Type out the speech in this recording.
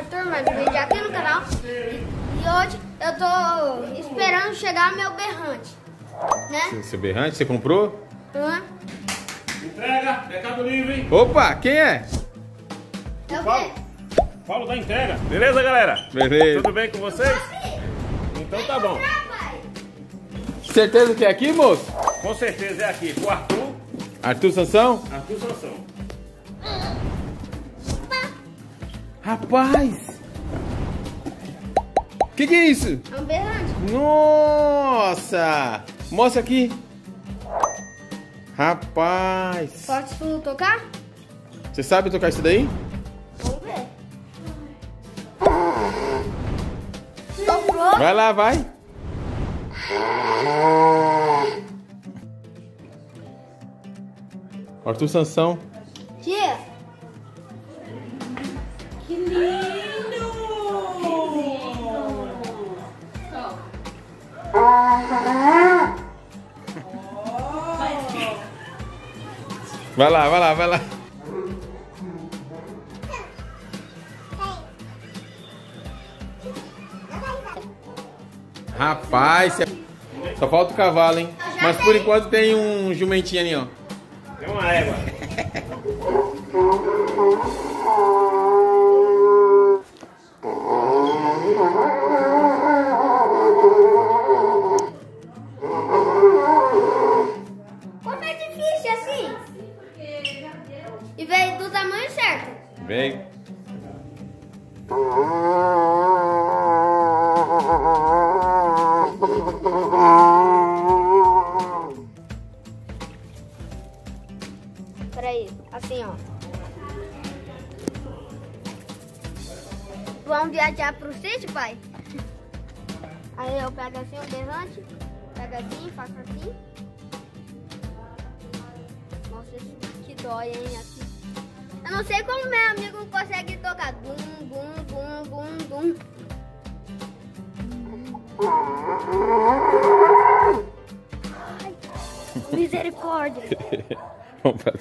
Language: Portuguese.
Arthur, mais um vídeo aqui no canal. E hoje eu tô esperando chegar meu berrante, né? Seu berrante, você comprou? Hã? Entrega, Mercado Livre. Opa, quem é? É o Fala. quê? Falo da entrega. Beleza, galera? Beleza. Tudo bem com vocês? Então tá bom. Certeza que é aqui, moço? Com certeza é aqui com o Arthur. Arthur Sansão? Arthur Sansão. Rapaz! Que que é isso? É um berrante. Nossa! Mostra aqui. Rapaz! Posso tocar? Você sabe tocar isso daí? Vamos ver. Soprou. Vai lá, vai. Arthur Sansão. Tia. Vai lá, vai lá, vai lá. Rapaz, cê- só falta o cavalo, hein? Mas por enquanto tem um jumentinho ali, ó. Tem uma égua. E veio do tamanho certo. Vem. Peraí, assim ó. Vamos viajar pro sítio, pai? Aí eu pego assim o berrante, pego assim, faço assim. Nossa, que dói, hein? Assim. Eu não sei como meu amigo consegue tocar. Bum, bum, bum, bum, bum. Ai, misericórdia. Vamos pra.